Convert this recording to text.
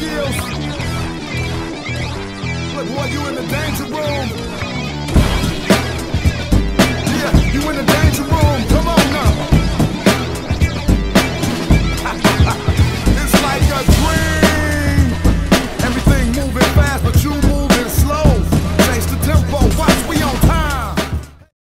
skills. Look, boy, you in the danger room. Yeah, you in the danger room. Come on now. it's like a dream. Everything moving fast, but you moving slow. Change the tempo. Why